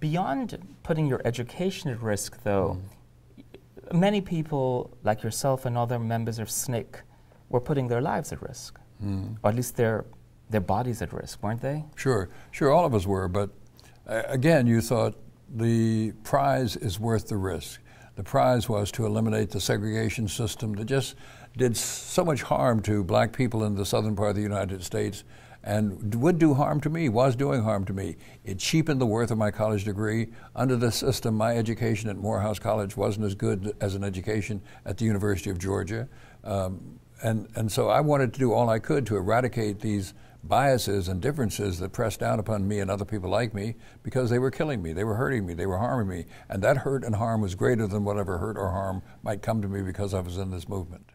Beyond putting your education at risk, though, mm. many people, like yourself and other members of SNCC, were putting their lives at risk, mm. or at least their their bodies at risk, weren't they? Sure, sure, all of us were. But uh, again, you thought the prize is worth the risk. The prize was to eliminate the segregation system that just did so much harm to black people in the southern part of the United States and would do harm to me, was doing harm to me. It cheapened the worth of my college degree. Under the system, my education at Morehouse College wasn't as good as an education at the University of Georgia. Um, and, and so I wanted to do all I could to eradicate these biases and differences that pressed down upon me and other people like me because they were killing me, they were hurting me, they were harming me. And that hurt and harm was greater than whatever hurt or harm might come to me because I was in this movement.